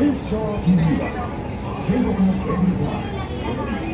レースショー TV は全国のケーブルテレ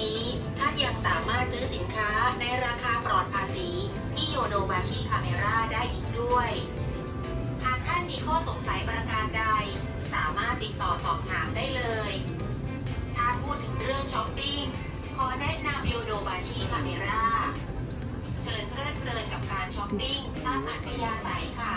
นี้ท่านยังสามารถซื้อสินค้าในราคาปลอดภาษีที่โยโดบาชิคาเมราได้อีกด้วย หากท่านมีข้อสงสัยประการใด สามารถติดต่อสอบถามได้เลย ถ้าพูดถึงเรื่องช้อปปิ้ง ขอแนะนำโยโดบาชิคาเมราเชิญเพลิดเพลินกับการช้อปปิ้งตามอัธยาศัยค่ะ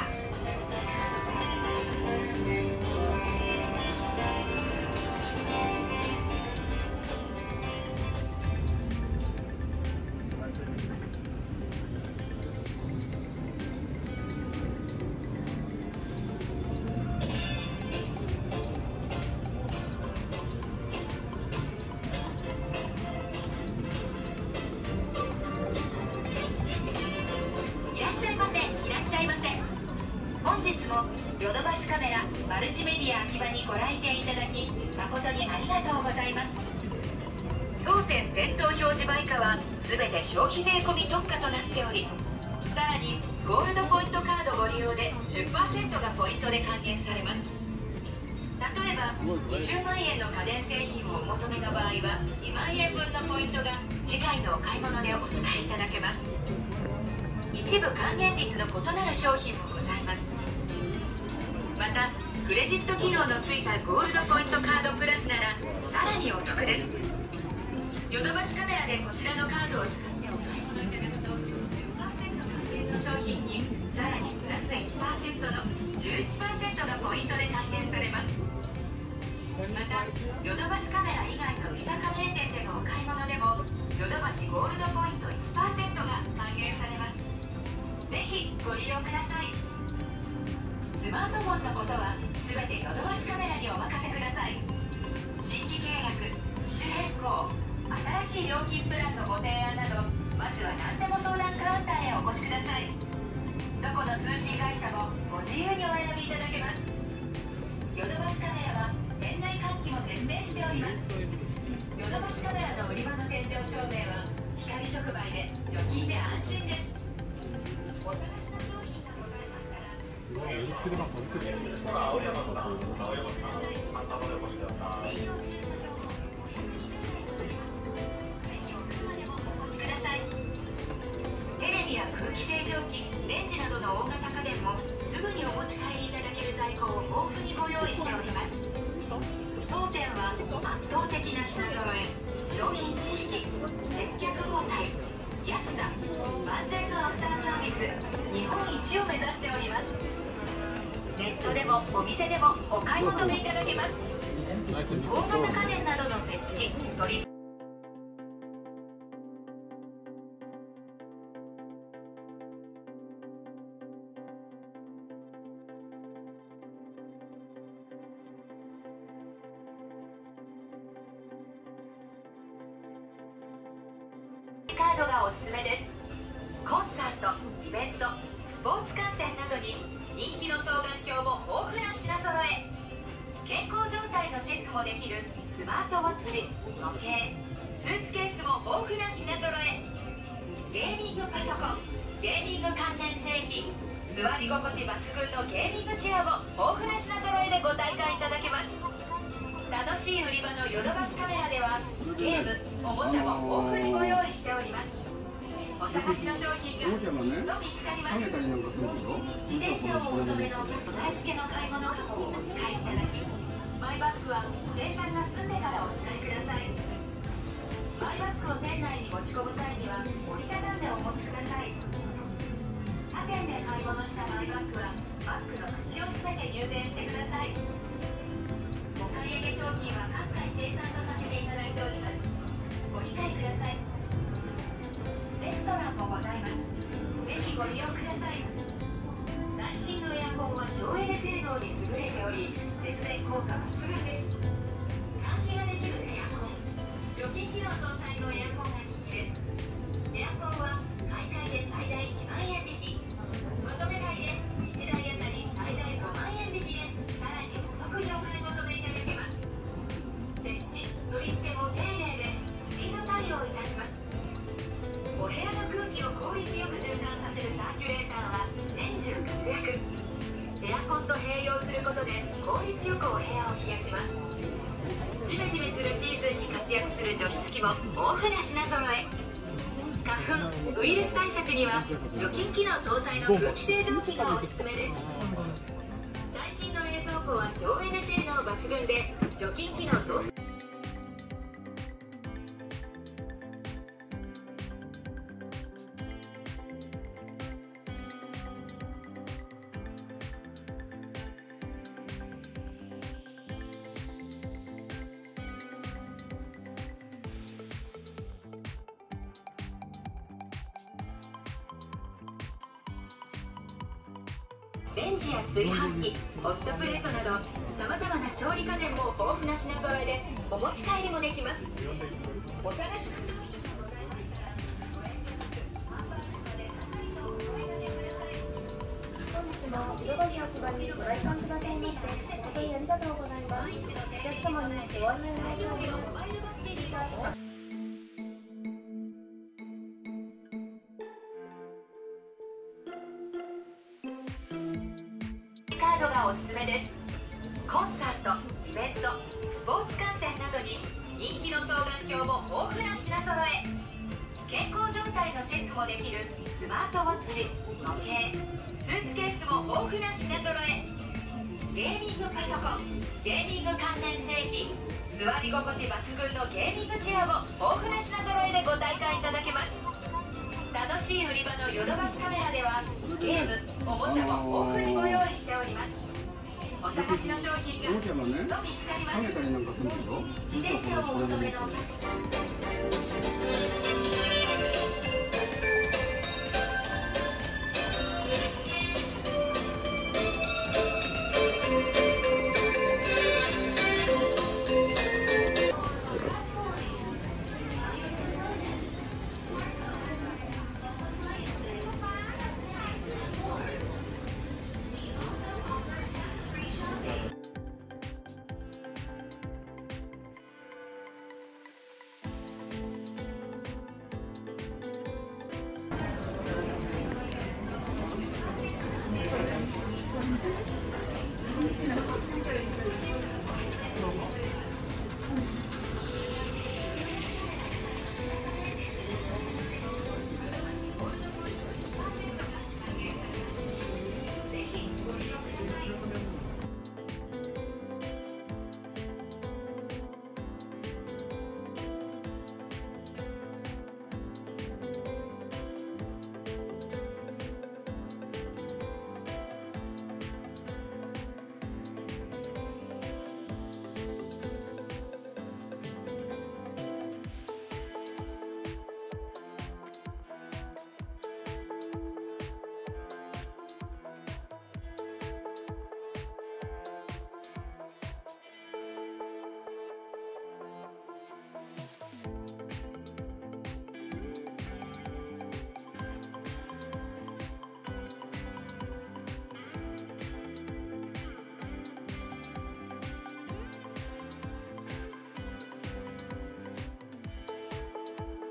ヨドバシカメラマルチメディア秋葉にご来店いただき誠にありがとうございます。当店店頭表示売価は全て消費税込み特価となっておりさらにゴールドポイントカードご利用で10%がポイントで還元されます。例えば20万円の家電製品をお求めの場合は2万円分のポイントが次回のお買い物でお使いいただけます。一部還元率の異なる商品もまたクレジット機能のついたゴールドポイントカードプラスならさらにお得です。ヨドバシカメラでこちらのカードを使ってお買い物いただくと10%還元の商品にさらにプラス1%の11%のポイントで還元されます。またヨドバシカメラ以外のビザ加盟店でのお買い物でもヨドバシゴールドポイント1%が還元されます。ぜひご利用ください。スマートフォンのことは全てヨドバシカメラにお任せください。新規契約機種変更新しい料金プランのご提案などまずは何でも相談カウンターへお越しください。どこの通信会社もご自由にお選びいただけます。ヨドバシカメラは店内換気も徹底しております。ヨドバシカメラの売り場の天井照明は光触媒で除菌で安心です。お探しの商品安さ万全のアフターサービス日本一を目指しております。ネットでもお店でもお買い求めいただけます。大型家電などの設置取りカードがおすすめです。コンサートイベントスポーツ観戦。に人気の双眼鏡も豊富な品揃え。健康状態のチェックもできるスマートウォッチ時計スーツケースも豊富な品揃え。ゲーミングパソコンゲーミング関連製品座り心地抜群のゲーミングチェアも豊富な品揃えでご体感いただけます。楽しい売り場のヨドバシカメラではゲームおもちゃも豊富にご用意しております。お探しの商品がきっと見つかります自転車をお求めのお客備え付けの買い物かごをお使いいただきマイバッグは生産が済んでからお使いくださいマイバッグを店内に持ち込む際には折りたたんでお持ちください他店で買い物したマイバッグはバッグの口を閉めて入店してくださいお買い上げ商品は各回生産とさせていただいております。ご理解ください。ご利用ください。最新のエアコンは省エネ性能に優れており節電効果抜群です。ジメジメするシーズンに活躍する除湿機も豊富な品揃え。花粉ウイルス対策には除菌機能搭載の空気清浄機がおすすめです。最新の冷蔵庫は省エネ性能抜群で除菌機能搭載レンジや炊飯器ホットプレートなどさまざまな調理家電も豊富な品揃えでお持ち帰りもできます。お探しの商品がしたら本日もヨドバシ置き場にご来館くださいまして誠にありがとうございます。お客様にご案内を申し上げます。カ気の双眼鏡も豊富な品揃え。健康状態のチェックもできるスマートウォッチ。時計。スーツケースも豊富な品揃え。ゲーミングパソコン。ゲーミング関連製品。座り心地抜群のゲーミングチェアも豊富な品揃えでご体感いただけます。楽しい売り場のヨドバシカメラではゲームおもちゃも豊富にご用意しております。お探しの商品がきっと見つかります。自転車をお求めのお客様